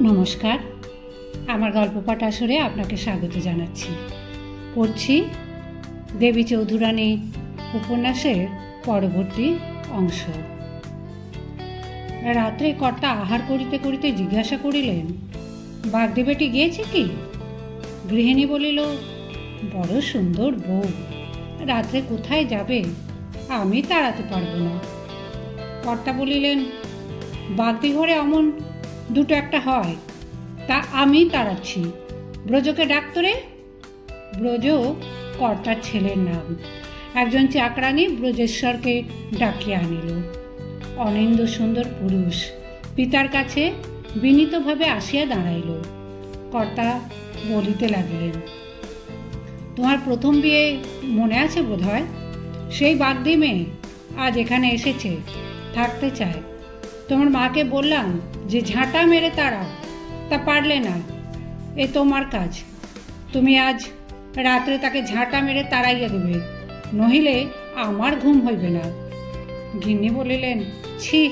নমস্কার। আমার গল্প পাঠ আসরে আপনাকে স্বাগত জানাচ্ছি। পড়ছি দেবী চৌধুরানী উপন্যাসের পরবর্তী অংশ। রাত্রে কর্তা আহার করিতে করিতে জিজ্ঞাসা করিলেন, বাগদেবেটি গিয়েছে কি? গৃহিণী বলিল, বড় সুন্দর বউ, রাত্রে কোথায় যাবে আমি তাড়াতে পারব না। কর্তা বলিলেন, বাগদি ঘরে অমন দুটো একটা হয়। তা আমি তাড়াচ্ছি। ব্রজকে ডাক্তরে ব্রজ কর্তার ছেলের নাম। একজন চাকরানি ব্রজেশ্বরকে ডাকিয়ে আনিল। অনিন্দ সুন্দর পুরুষ। পিতার কাছে বিনীতভাবে আসিয়া দাঁড়াইল। কর্তা বলিতে লাগলেন, তোমার প্রথম বিয়ে মনে আছে বোধ হয় সেই বাগদি মেয়ে আজ এখানে এসেছে, থাকতে চায়। তোমার মাকে বললাম যে ঝাঁটা মেরে তাড়াও তা পারলে না। এ তোমার কাজ। তুমি আজ রাত্রে তাকে ঝাঁটা মেরে তাড়াইয়া দেবে, নহিলে আমার ঘুম হইবে না। গিন্নি বলিলেন, ছি,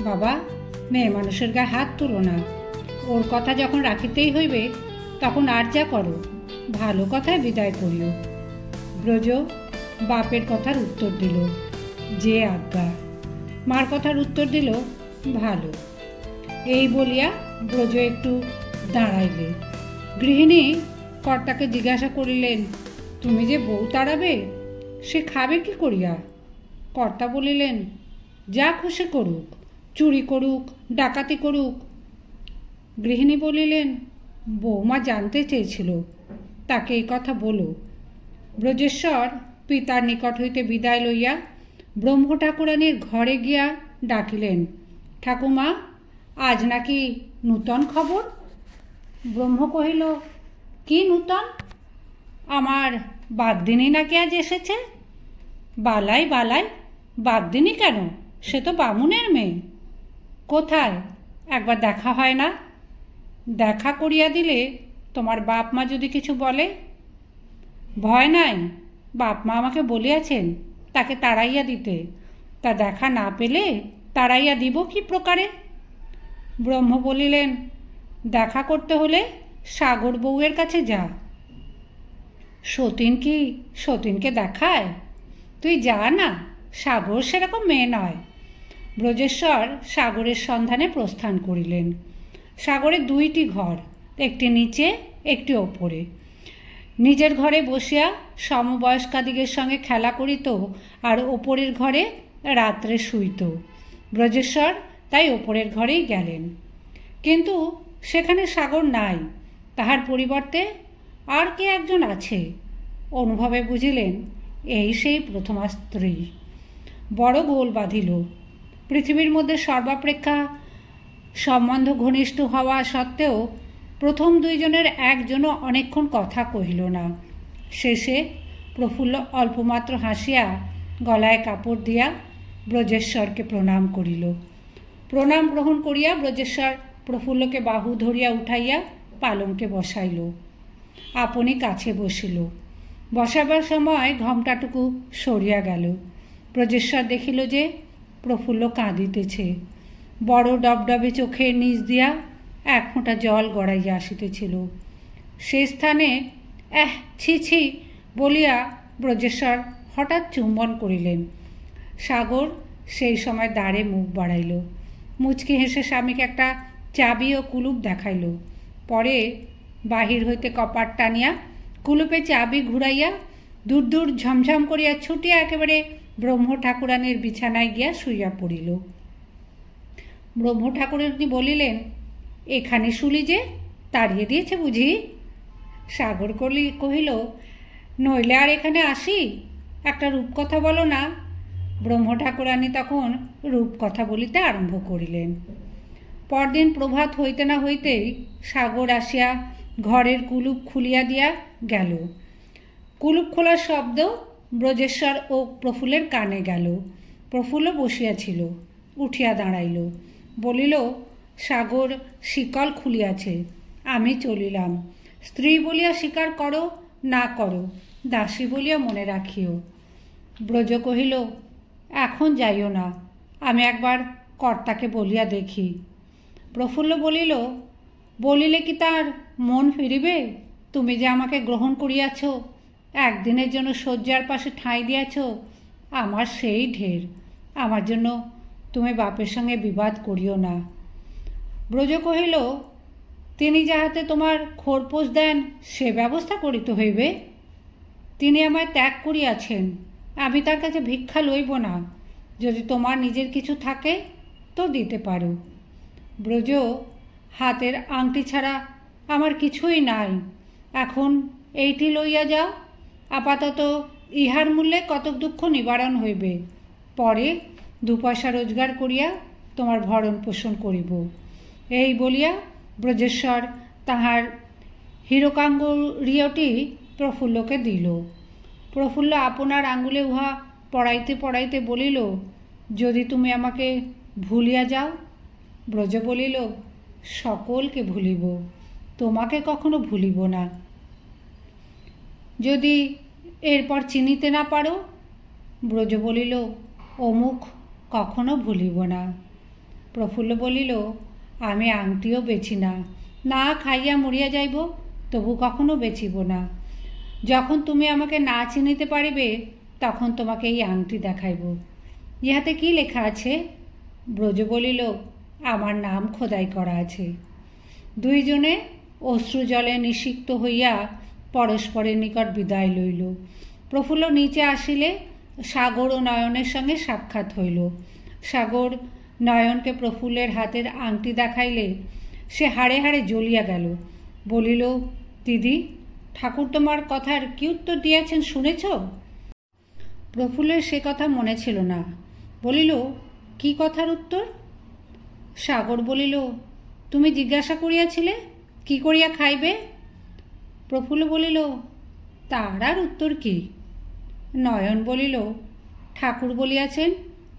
বাবা, মেয়ে মানুষের গায়ে হাত তুলো না। ওর কথা যখন রাখিতেই হইবে, তখন আর যা করো, ভালো কথায় বিদায় করিও। ব্রজ বাপের কথার উত্তর দিল, যে আজ্ঞা। মার কথার উত্তর দিল, ভালো। এই বলিয়া ব্রজ একটু দাঁড়াইলে। গৃহিণী কর্তাকে জিজ্ঞাসা করিলেন, তুমি যে বউ তাড়াবে? সে খাবে কি করিয়া? কর্তা বলিলেন, যা খুশি করুক, চুরি করুক, ডাকাতি করুক। গৃহিণী বলিলেন বৌমা জানতে চেয়েছিল, তাকে এই কথা বলো। ব্রজেশ্বর পিতার নিকট হইতে বিদায় লইয়া ব্রহ্ম ঠাকুরানীর ঘরে গিয়া ডাকিলেন, ঠাকুমা আজ নাকি নূতন খবর? ব্রহ্ম কহিল, কি নূতন? আমার বাগদিনী নাকি আজ এসেছে? বালাই বালাই, বাগদিনী কেন? সে তো বামুনের মেয়ে। কোথায়? একবার দেখা হয় না। দেখা করিয়া দিলে তোমার বাপ মা যদি কিছু বলে? ভয় নাই। বাপ মা আমাকে বলিয়াছেন তাকে তাড়াইয়া দিতে। তা দেখা না পেলে তাড়াইয়া দিব কি প্রকারে? ব্রহ্ম বলিলেন, দেখা করতে হলে সাগর বউয়ের কাছে যা। সতীন কি সতীনকে দেখায়? তুই যা না, সাগর সেরকম মেয়ে নয়। ব্রজেশ্বর সাগরের সন্ধানে প্রস্থান করিলেন। সাগরে দুইটি ঘর, একটি নিচে, একটি ওপরে। নিজের ঘরে বসিয়া সমবয়স্কাদিগের সঙ্গে খেলা করিত আর ওপরের ঘরে রাত্রে শুইত। ব্রজেশ্বর তাই ওপরের ঘরেই গেলেন। কিন্তু সেখানে সাগর নাই, তাহার পরিবর্তে আর কে একজন আছে? অনুভবে বুঝিলেন, এই সেই প্রথমা স্ত্রী। বড় গোল বাঁধিল। পৃথিবীর মধ্যে সর্বাপেক্ষা সম্বন্ধ ঘনিষ্ঠ হওয়া সত্ত্বেও প্রথম দুইজনের একজনও অনেকক্ষণ কথা কহিল না। শেষে প্রফুল্ল অল্পমাত্র হাসিয়া গলায় কাপড় দিয়া ব্রজেশ্বরকে প্রণাম করিল। প্রণাম গ্রহণ করিয়া ব্রজেশ্বর প্রফুল্লকে বাহু ধরিয়া উঠাইয়া পালঙ্কে বসাইল। আপনি কাছে বসিল। বসাবার সময় ঘমটাটুকু সরিয়া গেল। ব্রজেশ্বর দেখিল যে প্রফুল্ল কাঁদিতেছে। বড় ডবডবে চোখের নিচ দিয়া এক ফোঁটা জল গড়াইয়া আসিতেছিল। সে স্থানে, এহ, ছি ছি, বলিয়া ব্রজেশ্বর হঠাৎ চুম্বন করিলেন। সাগর সেই সময় দাঁড়ে মুখ বাড়াইল। মুচকি হেসে স্বামীকে একটা চাবি ও কুলুপ দেখাইল। পরে বাহির হইতে কপাট টানিয়া কুলুপে চাবি ঘুরাইয়া দূর দূর ঝমঝম করিয়া ছুটিয়া একেবারে ব্রহ্ম ঠাকুরানের বিছানায় গিয়া শুইয়া পড়িল। ব্রহ্ম ঠাকুরানী বলিলেন, এখানে শুলি যে, তাড়িয়ে দিয়েছে বুঝি? সাগর কলি কহিল, নইলে আর এখানে আসি? একটা রূপকথা বলো না ব্রহ্ম ঠাকুরানী তখন রূপকথা বলিতে আরম্ভ করিলেন। পরদিন প্রভাত হইতে না হইতেই সাগর আসিয়া ঘরের কুলুপ খুলিয়া দিয়া গেল। কুলুপ খোলার শব্দ ব্রজেশ্বর ও প্রফুল্লের কানে গেল। প্রফুল্ল বসিয়াছিল উঠিয়া দাঁড়াইল, বলিল, সাগর, শিকল খুলিয়াছে, আমি চলিলাম। স্ত্রী বলিয়া স্বীকার করো, না করো, দাসী বলিয়া মনে রাখিও। ব্রজ কহিল এখন যাইও না, আমি একবার কর্তাকে বলিয়া দেখি। প্রফুল্ল বলিল, বলিলে কি তার মন ফিরিবে? তুমি যে আমাকে গ্রহণ করিয়াছ, একদিনের জন্য শয্যার পাশে ঠাঁই দিয়াছ, আমার সেই ঢের। আমার জন্য তুমি বাপের সঙ্গে বিবাদ করিও না। ব্রজ কহিল, তিনি যাহাতে তোমার খোরপোষ দেন, সে ব্যবস্থা করিতে হইবে। তিনি আমায় ত্যাগ করিয়াছেন। আমি তার কাছে ভিক্ষা লইব না। যদি তোমার নিজের কিছু থাকে, তো দিতে পারো। ব্রজ, হাতের আংটি ছাড়া আমার কিছুই নাই। এখন এইটি লইয়া যাও। আপাতত ইহার মূল্যে কতক দুঃখ নিবারণ হইবে। পরে দু পয়সা রোজগার করিয়া তোমার ভরণ পোষণ করিব। এই বলিয়া ব্রজেশ্বর তাহার হিরকাঙ্গরিয়টি প্রফুল্লকে দিল। প্রফুল্ল আপনার আঙ্গুলে উহা পড়াইতে পড়াইতে বলিল, যদি তুমি আমাকে ভুলিয়া যাও? ব্রজ বলিল, সকলকে ভুলিব, তোমাকে কখনো ভুলিব না। যদি এরপর চিনিতে না পারো? ব্রজ বলিল, অমুক কখনো ভুলিব না। প্রফুল্ল বলিল, আমি আংটিও বেছি না। না খাইয়া মরিয়া যাইব, তবু কখনো বেচিব না। যখন তুমি আমাকে না চিনিতে পারিবে, তখন তোমাকে এই আংটি দেখাইব। ইহাতে কি লেখা আছে? ব্রজ বলিল, আমার নাম খোদাই করা আছে। দুইজনে অশ্রু জলে নিষিক্ত হইয়া পরস্পরের নিকট বিদায় লইল। প্রফুল্ল নিচে আসিলে সাগর ও নয়নের সঙ্গে সাক্ষাৎ হইল। সাগর নয়নকে প্রফুল্লের হাতের আংটি দেখাইলে সে হাড়ে হাড়ে জ্বলিয়া গেল। বলিল, দিদি ঠাকুর তোমার কথার কি উত্তর দিয়েছেন শুনেছ? প্রফুল্লের সে কথা মনে ছিল না। বলিল, কি কথার উত্তর? সাগর বলিল, তুমি জিজ্ঞাসা করিয়াছিলে, কি করিয়া খাইবে? প্রফুল্ল বলিল, তার আর উত্তর কি? নয়ন বলিল, ঠাকুর বলিয়াছেন,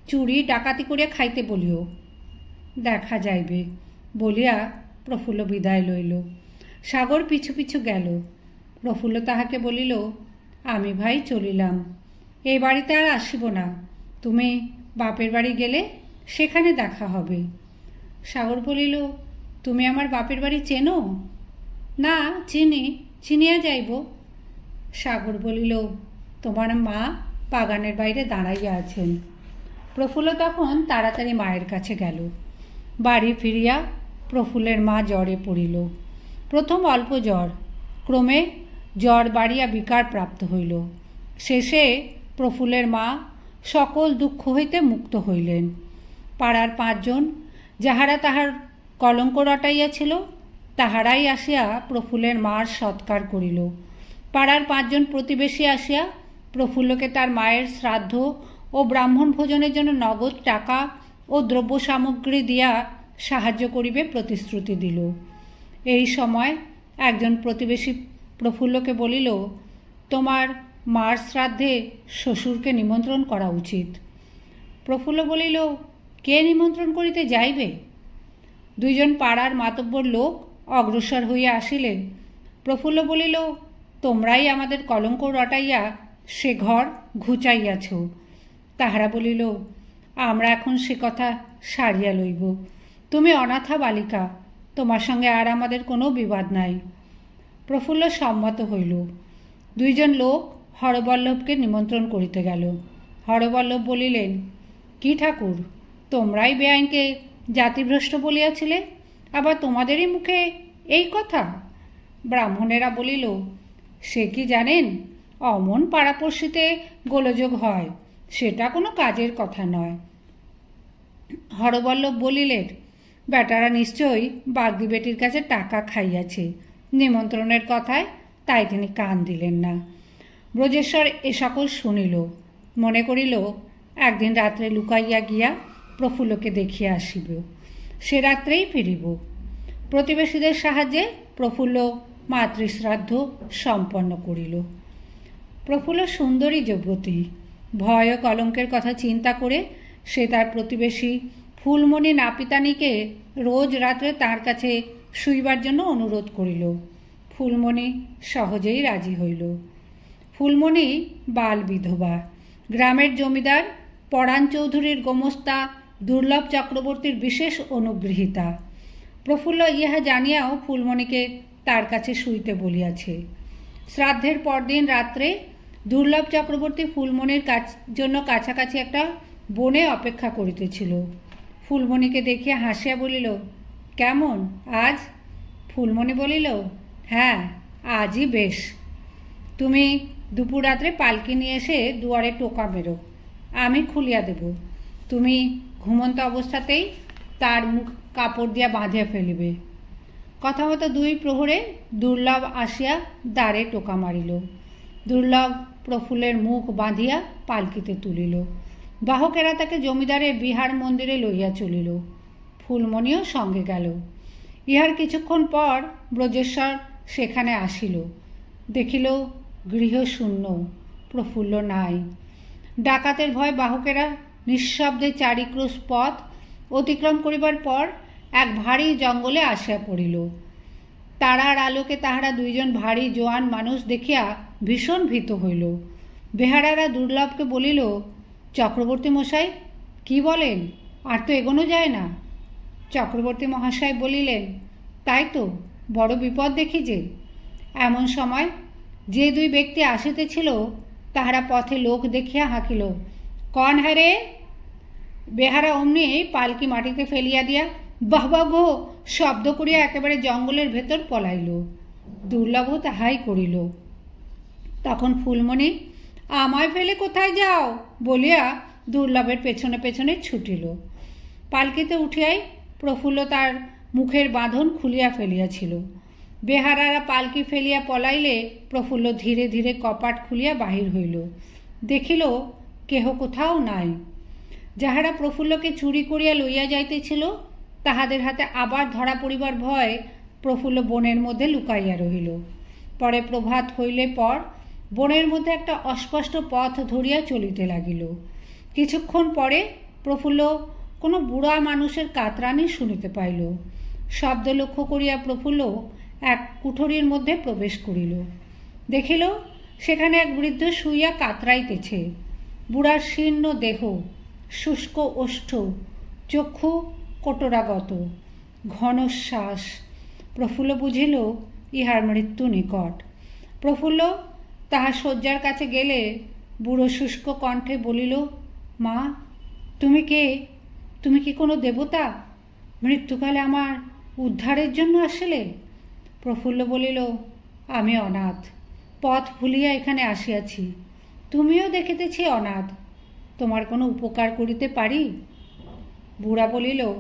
চুরি ডাকাতি করিয়া খাইতে বলিও। দেখা যাইবে, বলিয়া প্রফুল্ল বিদায় লইল। সাগর পিছু পিছু গেল। প্রফুল্ল তাহাকে বলিল, আমি ভাই চলিলাম। এই বাড়িতে আর আসিব না। তুমি বাপের বাড়ি গেলে সেখানে দেখা হবে। সাগর বলিল, তুমি আমার বাপের বাড়ি চেনো? না, চিনি, চিনিয়া যাইব। সাগর বলিল, তোমার মা বাগানের বাইরে দাঁড়াইয়া আছেন। প্রফুল্ল তখন তাড়াতাড়ি মায়ের কাছে গেল। বাড়ি ফিরিয়া প্রফুল্লের মা জ্বরে পড়িল। প্রথম অল্প জ্বর। ক্রমে জ্বর বাড়িয়া বিকার প্রাপ্ত হইল। শেষে প্রফুল্লের মা সকল দুঃখ হইতে মুক্ত হইলেন। পাড়ার পাঁচজন, যাহারা তাহার কলঙ্ক রটাইয়াছিল, তাহারাই আসিয়া প্রফুল্লের মার সৎকার করিল। পাড়ার পাঁচজন প্রতিবেশী আসিয়া প্রফুল্লকে তার মায়ের শ্রাদ্ধ ও ব্রাহ্মণ ভোজনের জন্য নগদ টাকা ও দ্রব্য সামগ্রী দিয়া সাহায্য করিবে প্রতিশ্রুতি দিল। এই সময় একজন প্রতিবেশী প্রফুল্লকে বলিল, তোমার মার শ্রাদ্ধে শ্বশুরকে নিমন্ত্রণ করা উচিত। প্রফুল্ল বলিল, কে নিমন্ত্রণ করিতে যাইবে? দুইজন পাড়ার মাতব্বর লোক অগ্রসর হইয়া আসিলেন। প্রফুল্ল বলিল, তোমরাই আমাদের কলঙ্ক রটাইয়া সে ঘর ঘুচাইয়াছ। তাহারা বলিল, আমরা এখন সে কথা সারিয়া লইব। তুমি অনাথা বালিকা, তোমার সঙ্গে আর আমাদের কোনো বিবাদ নাই। প্রফুল্ল সম্মত হইল। দুইজন লোক হরবল্লভকে নিমন্ত্রণ করিতে গেল। হরবল্লভ বলিলেন, কি ঠাকুর, তোমরাই বেআইনকে জাতিভ্রষ্ট বলিয়াছিলে, আবার তোমাদেরই মুখে এই কথা? ব্রাহ্মণেরা বলিল, সে কি জানেন, অমন পাড়াপড়শিতে গোলযোগ হয়, সেটা কোনো কাজের কথা নয়। হরবল্লভ বলিলেন, বেটারা নিশ্চয়ই বাগদি বেটির কাছে টাকা খাইয়াছে নিমন্ত্রণের কথায় তাই তিনি কান দিলেন না। ব্রজেশ্বর এ সকল শুনিল। মনে করিল, একদিন রাত্রে লুকাইয়া গিয়া প্রফুল্লকে দেখিয়া আসিব। সে রাত্রেই ফিরিব। প্রতিবেশীদের সাহায্যে প্রফুল্ল মাতৃশ্রাদ্ধ সম্পন্ন করিল। প্রফুল্ল সুন্দরী যুবতী। ভয় কলঙ্কের কথা চিন্তা করে সে তার প্রতিবেশী ফুলমণি নাপিতানিকে রোজ রাত্রে তার কাছে শুইবার জন্য অনুরোধ করিল। ফুলমণি সহজেই রাজি হইল। ফুলমণি বাল বিধবা। গ্রামের জমিদার পরাণ চৌধুরীর গোমস্তা দুর্লভ চক্রবর্তীর বিশেষ অনুগৃহীতা। প্রফুল্ল ইহা জানিয়াও ফুলমণিকে তার কাছে শুইতে বলিয়াছে। শ্রাদ্ধের পরদিন রাত্রে দুর্লভ চক্রবর্তী ফুলমণির কাছ জন্য কাছাকাছি একটা বনে অপেক্ষা করিতেছিল। ফুলমণিকে দেখিয়া হাসিয়া বলিল কেমন? আজ? ফুলমণি বলিল হ্যাঁ আজই বেশ। তুমি দুপুর রাত্রে পালকি নিয়ে এসে দুয়ারে টোকা মেরো। আমি খুলিয়া দেব। তুমি ঘুমন্ত অবস্থাতেই তার মুখ কাপড় দিয়া বাঁধিয়া ফেলিবে কথা মতো দুই প্রহরে দুর্লভ আসিয়া দ্বারে টোকা মারিল। দুর্লভ প্রফুল্লের মুখ বাঁধিয়া পালকিতে তুলিল। বাহকেরা তাকে জমিদারের বিহার মন্দিরে লইয়া চলিল। ফুলমণিও সঙ্গে গেল। ইহার কিছুক্ষণ পর ব্রজেশ্বর সেখানে আসিল। দেখিল গৃহ শূন্য, প্রফুল্ল নাই। ডাকাতের ভয় বাহকেরা নিঃশব্দে চারিক্রোশ পথ অতিক্রম করিবার পর এক ভারী জঙ্গলে আসিয়া পড়িল। তারার আলোকে তাহারা দুইজন ভারী জোয়ান মানুষ দেখিয়া ভীষণ ভীত হইল। বেহারারা দুর্লভকে বলিল, চক্রবর্তী মশাই, কি বলেন? আর তো এগোনো যায় না। চক্রবর্তী মহাশয় বলিলেন, তাই তো, বড় বিপদ দেখি যে। এমন সময় যে দুই ব্যক্তি আসিতেছিল, তাহারা পথে লোক দেখিয়া হাঁকিল। কন হ্যারে বেহারা অমনি পালকি মাটিতে ফেলিয়া দিয়া, বাহ বাহ, গো, শব্দ করিয়া একেবারে জঙ্গলের ভেতর পলাইল। দুর্লভ তাহাই করিল। তখন ফুলমণি, আমায় ফেলে কোথায় যাও? বলিয়া দুর্লভের পেছনে পেছনে ছুটিল। পালকিতে উঠিয়াই প্রফুল্ল তার মুখের বাঁধন খুলিয়া ফেলিয়াছিল। বেহারারা পালকি ফেলিয়া পলাইলে প্রফুল্ল ধীরে ধীরে কপাট খুলিয়া বাহির হইল। দেখিল কেহ কোথাও নাই। যাহারা প্রফুল্লকে চুরি করিয়া লইয়া যাইতেছিল, তাহাদের হাতে আবার ধরা পড়িবার ভয় প্রফুল্ল বনের মধ্যে লুকাইয়া রহিল। পরে প্রভাত হইলে পর বনের মধ্যে একটা অস্পষ্ট পথ ধরিয়া চলিতে লাগিল। কিছুক্ষণ পরে প্রফুল্ল কোনো বুড়া মানুষের কাতরানি শুনিতে পাইল। শব্দ লক্ষ্য করিয়া প্রফুল্ল এক কুঠরির মধ্যে প্রবেশ করিল। দেখিল, সেখানে এক বৃদ্ধ শুইয়া কাতরাইতেছে। বুড়ার শীর্ণ দেহ শুষ্ক ওষ্ঠ, চক্ষু কোটরাগত, ঘন শ্বাস। প্রফুল্ল বুঝিল, ইহার মৃত্যু নিকট। প্রফুল্ল তাহার শয্যার কাছে গেলে বুড়ো শুষ্ক কণ্ঠে বলিল, মা, তুমি কে? তুমি কি কোনো দেবতা? মৃত্যুকালে আমার উদ্ধারের জন্য আসলে? প্রফুল্ল বলিল, আমি অনাথ, পথ ভুলিয়া এখানে আসিয়াছি। তুমিও দেখিতেছি অনাথ, তোমার কোনো উপকার করিতে পারি? বুড়া বলিল,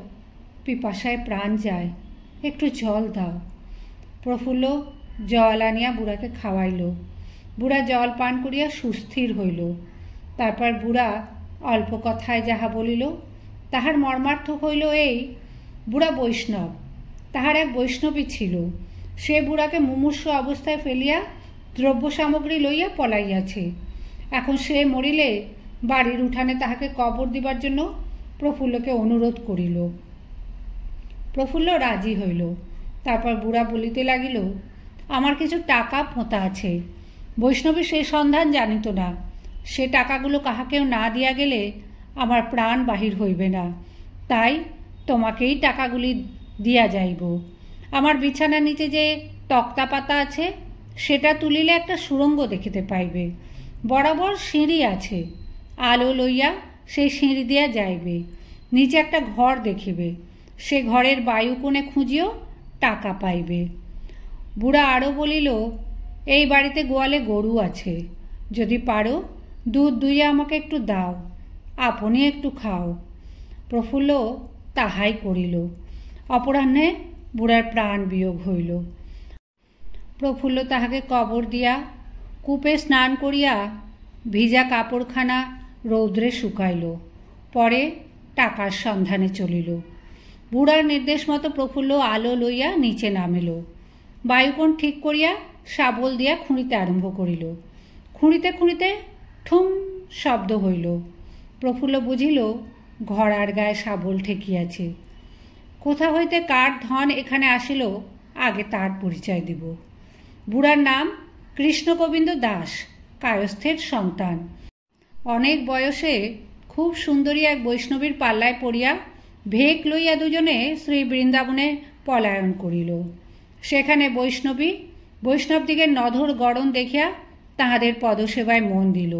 পিপাসায় প্রাণ যায়, একটু জল দাও। প্রফুল্ল জল আনিয়া বুড়াকে খাওয়াইল। বুড়া জল পান করিয়া সুস্থির হইল। তারপর বুড়া অল্প কথায় যাহা বলিল তাহার মর্মার্থ হইল এই, বুড়া বৈষ্ণব। তাহার এক বৈষ্ণবী ছিল। সে বুড়াকে মুমূর্ষ অবস্থায় ফেলিয়া দ্রব্য সামগ্রী লইয়া পলাইয়াছে। এখন সে মরিলে বাড়ির উঠানে তাহাকে কবর দিবার জন্য প্রফুল্লকে অনুরোধ করিল। প্রফুল্ল রাজি হইল। তারপর বুড়া বলিতে লাগিল, আমার কিছু টাকা পোঁতা আছে। বৈষ্ণবী সে সন্ধান জানিত না। সে টাকাগুলো কাহাকেও না দিয়া গেলে আমার প্রাণ বাহির হইবে না। তাই তোমাকেই টাকাগুলি দিয়া যাইব। আমার বিছানার নিচে যে তক্তা পাতা আছে, সেটা তুলিলে একটা সুরঙ্গ দেখিতে পাইবে। বরাবর সিঁড়ি আছে। আলো লইয়া সেই সিঁড়ি দিয়া যাইবে। নিচে একটা ঘর দেখিবে। সে ঘরের বায়ু কোণে খুঁজিও টাকা পাইবে। বুড়া আরও বলিল, এই বাড়িতে গোয়ালে গরু আছে। যদি পারো, দুধ দুইয়া আমাকে একটু দাও। আপনি একটু খাও। প্রফুল্ল তাহাই করিল। অপরাহ্নে বুড়ার প্রাণ বিয়োগ হইল। প্রফুল্ল তাহাকে কবর দিয়া কূপে স্নান করিয়া ভিজা কাপড়খানা রৌদ্রে শুকাইল। পরে টাকার সন্ধানে চলিল। বুড়ার নির্দেশ মতো প্রফুল্ল আলো লইয়া নিচে নামিল। বায়ুকোণ ঠিক করিয়া শাবল দিয়া খুঁড়িতে আরম্ভ করিল। খুঁড়িতে খুঁড়িতে ঠুম শব্দ হইল। প্রফুল্ল বুঝিল, ঘড়ার গায়ে শাবল ঠেকিয়াছে। কোথা হইতে কার ধন এখানে আসিল, আগে তার পরিচয় দিব। বুড়ার নাম কৃষ্ণগোবিন্দ দাস, কায়স্থের সন্তান। অনেক বয়সে খুব সুন্দরী এক বৈষ্ণবীর পাল্লায় পড়িয়া ভেক লইয়া দুজনে শ্রী বৃন্দাবনে পলায়ন করিল। সেখানে বৈষ্ণবী, বৈষ্ণবদিগের নধর গড়ন দেখিয়া তাহাদের পদসেবায় মন দিল।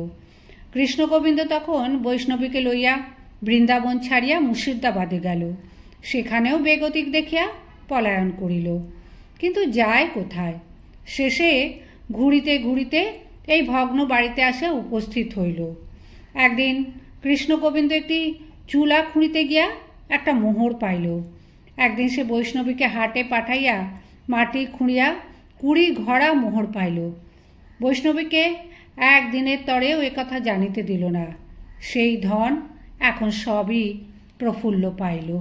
কৃষ্ণগোবিন্দ তখন বৈষ্ণবীকে লইয়া বৃন্দাবন ছাড়িয়া মুর্শিদাবাদে গেল। সেখানেও বেগতিক দেখিয়া পলায়ন করিল। কিন্তু যায় কোথায়? শেষে ঘুরিতে ঘুরিতে এই ভগ্ন বাড়িতে আসে উপস্থিত হইল। একদিন কৃষ্ণগোবিন্দ একটি চুলা খুঁড়িতে গিয়া একটা মোহর পাইল। একদিন সে বৈষ্ণবীকে হাটে পাঠাইয়া মাটি খুঁড়িয়া কুড়ি ঘড়া মোহর পাইল। বৈষ্ণবীকে একদিনের তরেও কথা জানিতে দিল না। সেই ধন এখন সবই প্রফুল্ল পাইল।